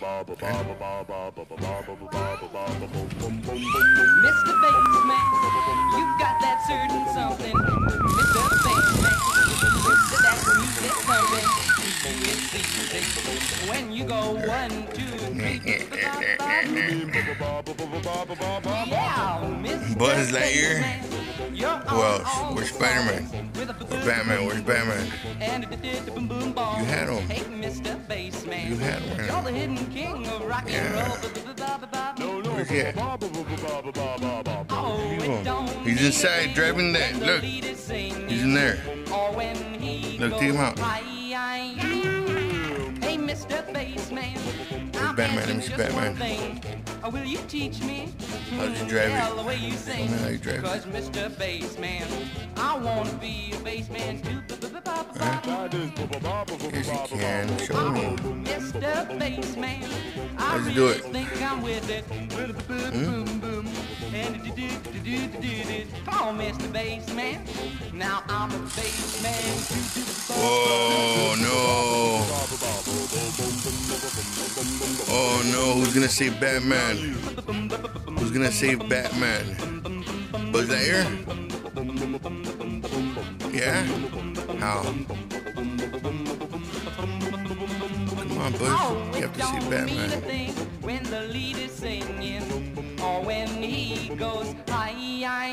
Mr. Bassman, you've got that certain something. Mr. Bassman, Mr. Music. It's easy when you go one, two, three. Yeah, Mr. Buzz Lightyear? You're Who else? on Where's all Spider-Man? Where's Batman? Where's Batman? And it did the boom boom ball. You had 'em. Hey, Mr. Bassman. You had 'em, You're yeah. the hidden king of rock and Yeah. roll. Where's he at? He's it going. don't He's mean inside driving that. Look. lead is singing, He's in there. Or when he Look, take him out. Mr. Bassman. I'm Batman? Let me asking see just Batman. one thing. Uh, will you teach me? How Hmm, drive it? the way you sing. Tell me how you drive it. Cause Mr. Bassman, I wanna be a bassman too. Yes, he can. Show me. Mr. Bassman, I How's really do it? think I'm with it. Do. Come on, Mr. Bassman. Now I'm a bassman. Oh no. No, who's gonna save Batman? Who's gonna save Batman? Was that here? Yeah? How? Come on, Buzz. Oh, You have to save Batman. when the lead is singing, or when he goes hi hi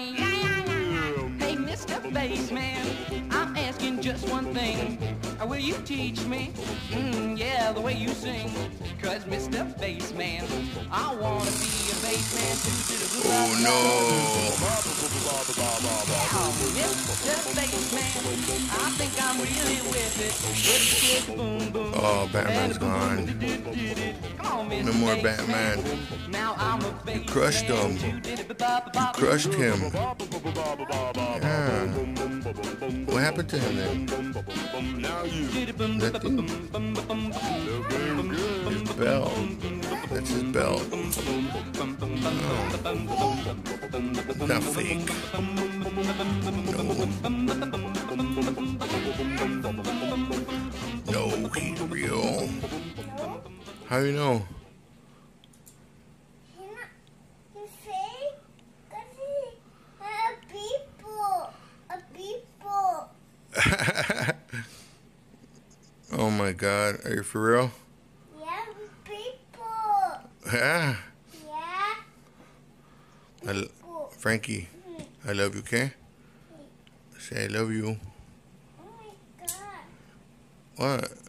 Hey, Mr. Bassman, I'm asking just one thing. Uh, Will you teach me? Mm, yeah, the way you sing. Cause Mr. Bassman, I wanna be a bassman too. Oh no. Oh, Mr. Bassman, I think I'm really with it. With it, boom, boom. Oh, Batman's gone. On, No more Bassman. Batman. Now I'm a bass crushed him. You You crushed him. Yeah. What happened to him then? Nothing. His belt. That's his belt. Oh. Not fake. No. No, he's real. How do you know? You say? Cause he a people, a people. Oh my god, are you for real? Yeah, people. Yeah. Yeah, I people. Frankie, mm-hmm. I love you, okay? Say I love you. Oh my god. What?